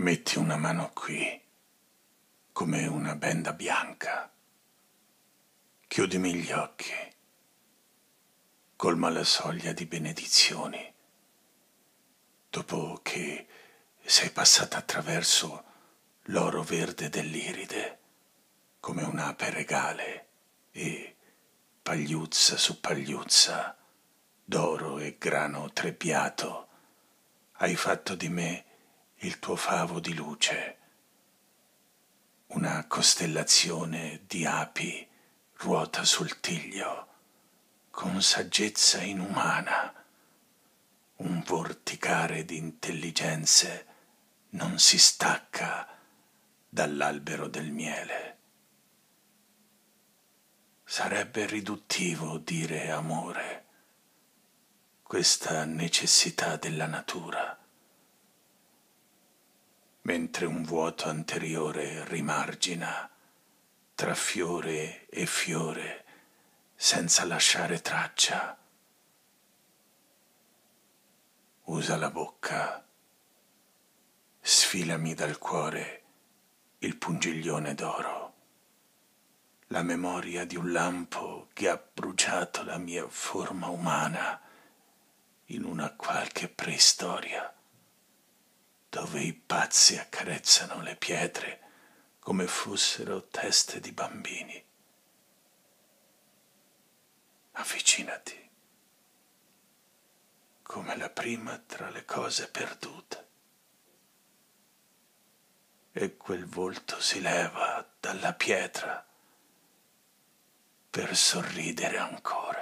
Metti una mano qui, come una benda bianca. Chiudimi gli occhi. Colma la soglia di benedizioni. Dopo che sei passata attraverso l'oro verde dell'iride, come un'ape regale, e pagliuzza su pagliuzza, d'oro e grano trebbiato, hai fatto di me il tuo favo di luce, una costellazione di api ruota sul tiglio con saggezza inumana, un vorticare di intelligenze non si stacca dall'albero del miele. Sarebbe riduttivo dire amore, questa necessità della natura mentre un vuoto anteriore rimargina tra fiore e fiore senza lasciare traccia. Usa la bocca, sfilami dal cuore il pungiglione d'oro, la memoria di un lampo che ha bruciato la mia forma umana in una qualche preistoria dove i pazzi accarezzano le pietre come fossero teste di bambini. Avvicinati come la prima tra le cose perdute. E quel volto si leva dalla pietra per sorridere ancora.